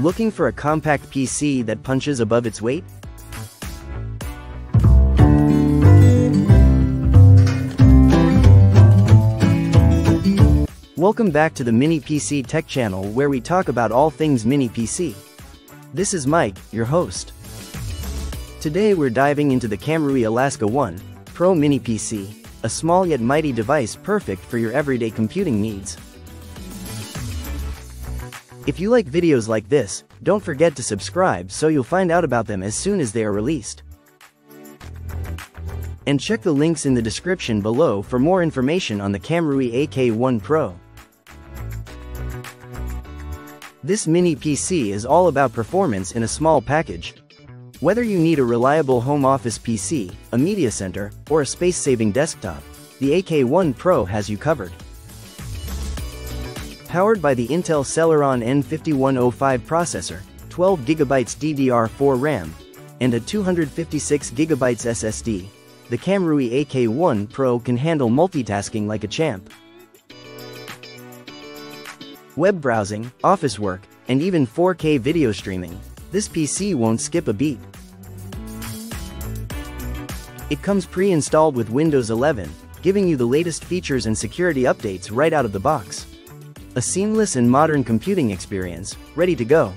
Looking for a compact PC that punches above its weight? Welcome back to the Mini PC Tech channel where we talk about all things Mini PC. This is Mike, your host. Today we're diving into the Kamrui AK1 Pro Mini PC, a small yet mighty device perfect for your everyday computing needs. If you like videos like this, don't forget to subscribe so you'll find out about them as soon as they are released. And check the links in the description below for more information on the Kamrui AK1 Pro. This mini PC is all about performance in a small package. Whether you need a reliable home office PC, a media center, or a space-saving desktop, the AK1 Pro has you covered. Powered by the Intel Celeron N5105 processor, 12GB DDR4 RAM, and a 256GB SSD, the Kamrui AK1 Pro can handle multitasking like a champ. Web browsing, office work, and even 4K video streaming, this PC won't skip a beat. It comes pre-installed with Windows 11, giving you the latest features and security updates right out of the box. A seamless and modern computing experience, ready to go.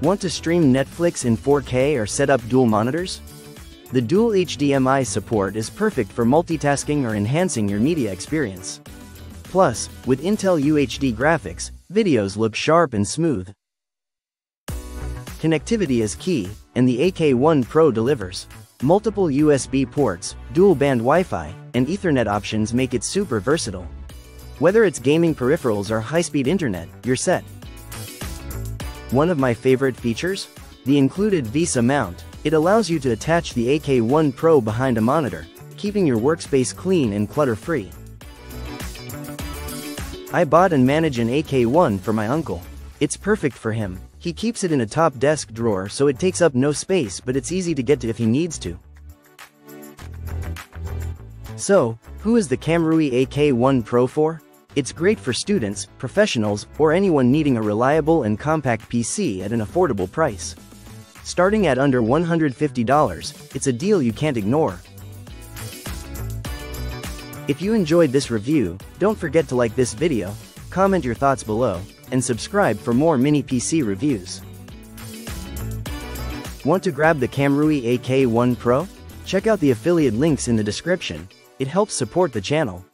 Want to stream Netflix in 4K or set up dual monitors? The dual HDMI support is perfect for multitasking or enhancing your media experience. Plus, with Intel UHD graphics, videos look sharp and smooth. Connectivity is key, and the AK1 Pro delivers. Multiple USB ports, dual-band Wi-Fi, and Ethernet options make it super versatile. Whether it's gaming peripherals or high-speed internet, you're set. One of my favorite features? The included VESA mount. It allows you to attach the AK1 Pro behind a monitor, keeping your workspace clean and clutter-free. I bought and manage an AK-1 for my uncle. It's perfect for him. He keeps it in a top desk drawer so it takes up no space but it's easy to get to if he needs to. So, who is the Kamrui AK-1 Pro for? It's great for students, professionals, or anyone needing a reliable and compact PC at an affordable price. Starting at under $150, it's a deal you can't ignore. If you enjoyed this review, don't forget to like this video, comment your thoughts below, and subscribe for more mini PC reviews. Want to grab the Kamrui AK1 Pro? Check out the affiliate links in the description, it helps support the channel.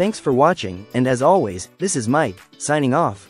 Thanks for watching, and as always, this is Mike, signing off.